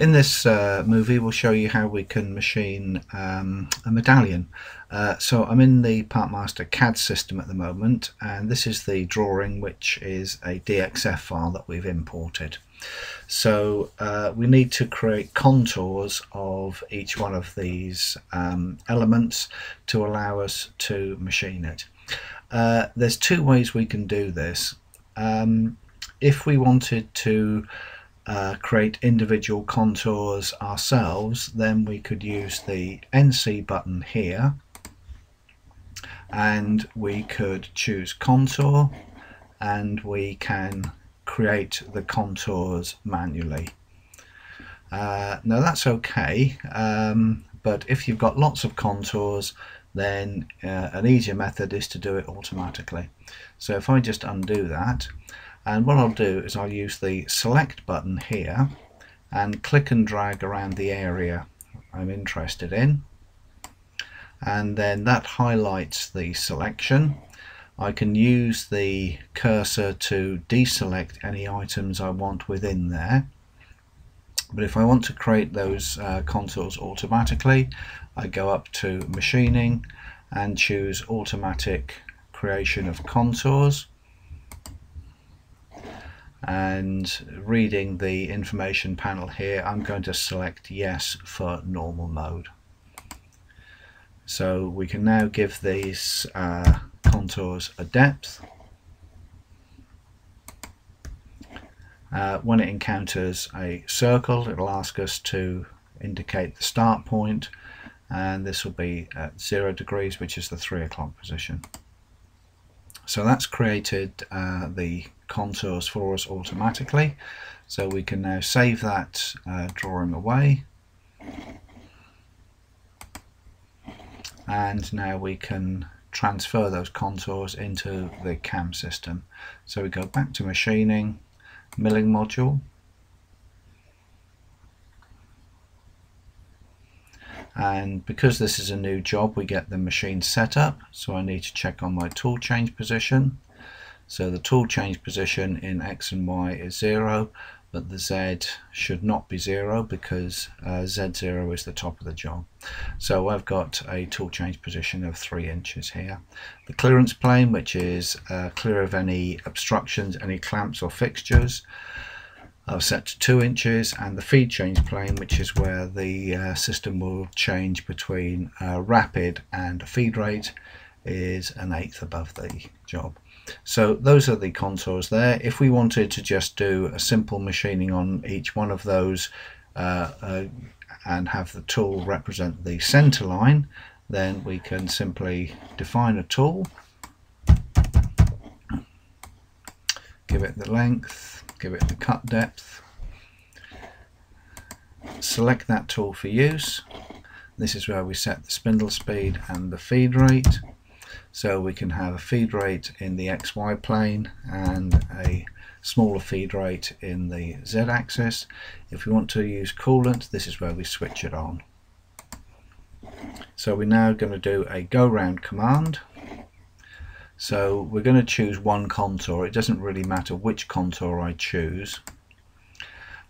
In this uh, movie we'll show you how we can machine um, a medallion. Uh, so I'm in the PartMaster CAD system at the moment and this is the drawing which is a DXF file that we've imported. So uh, we need to create contours of each one of these um, elements to allow us to machine it. Uh, there's two ways we can do this. Um, if we wanted to uh, create individual contours ourselves then we could use the NC button here and we could choose contour and we can create the contours manually. Uh, now that's okay um, but if you've got lots of contours then uh, an easier method is to do it automatically. So if I just undo that and what I'll do is I'll use the select button here and click and drag around the area I'm interested in. And then that highlights the selection. I can use the cursor to deselect any items I want within there. But if I want to create those uh, contours automatically I go up to machining and choose automatic creation of contours and reading the information panel here I'm going to select yes for normal mode. So we can now give these uh, contours a depth. Uh, when it encounters a circle it'll ask us to indicate the start point and this will be at zero degrees which is the three o'clock position so that's created uh, the contours for us automatically. So we can now save that uh, drawing away. And now we can transfer those contours into the CAM system. So we go back to machining, milling module, and because this is a new job we get the machine set up so I need to check on my tool change position so the tool change position in X and Y is 0 but the Z should not be 0 because uh, Z0 is the top of the job. So I've got a tool change position of 3 inches here. The clearance plane which is uh, clear of any obstructions, any clamps or fixtures I've set to 2 inches and the feed change plane which is where the uh, system will change between uh, rapid and feed rate is an eighth above the job. So those are the contours there. If we wanted to just do a simple machining on each one of those uh, uh and have the tool represent the center line then we can simply define a tool give it the length give it the cut depth. Select that tool for use. This is where we set the spindle speed and the feed rate. So we can have a feed rate in the XY plane and a smaller feed rate in the Z axis. If we want to use coolant this is where we switch it on. So we're now going to do a go round command so we're going to choose one contour. It doesn't really matter which contour I choose.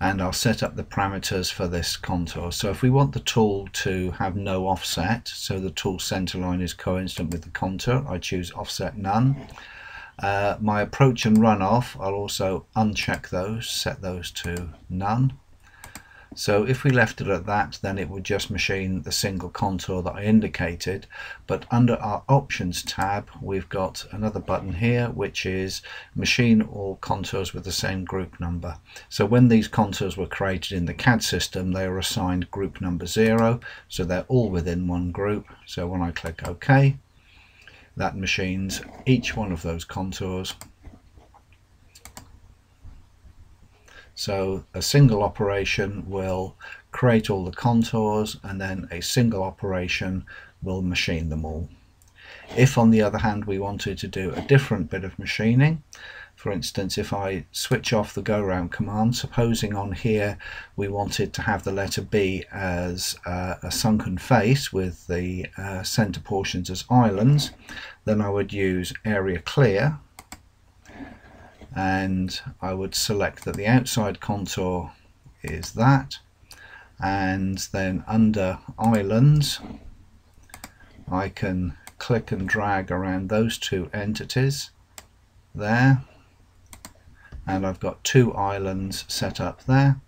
And I'll set up the parameters for this contour. So if we want the tool to have no offset, so the tool center line is coincident with the contour, I choose offset none. Uh, my approach and runoff, I'll also uncheck those, set those to none. So if we left it at that, then it would just machine the single contour that I indicated. But under our options tab, we've got another button here, which is machine all contours with the same group number. So when these contours were created in the CAD system, they were assigned group number zero. So they're all within one group. So when I click OK, that machines each one of those contours So a single operation will create all the contours and then a single operation will machine them all. If on the other hand we wanted to do a different bit of machining, for instance if I switch off the go round command, supposing on here we wanted to have the letter B as uh, a sunken face with the uh, center portions as islands, then I would use area clear and I would select that the outside contour is that. And then under islands I can click and drag around those two entities there. And I've got two islands set up there.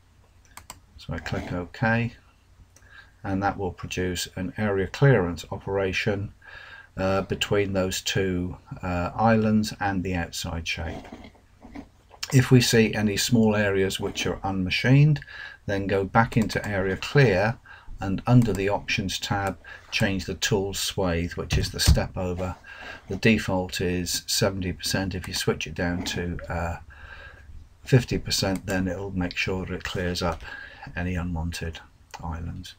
So I click OK. And that will produce an area clearance operation uh, between those two uh, islands and the outside shape. If we see any small areas which are unmachined then go back into area clear and under the options tab change the tool swathe which is the step over. The default is 70% if you switch it down to 50% uh, then it'll make sure that it clears up any unwanted islands.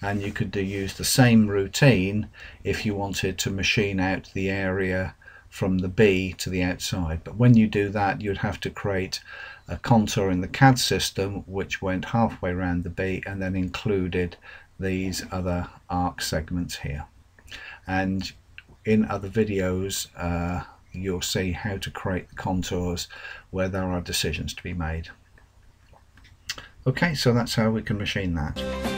And you could use the same routine if you wanted to machine out the area from the B to the outside. But when you do that you'd have to create a contour in the CAD system which went halfway around the B and then included these other arc segments here. And in other videos uh, you'll see how to create the contours where there are decisions to be made. Okay so that's how we can machine that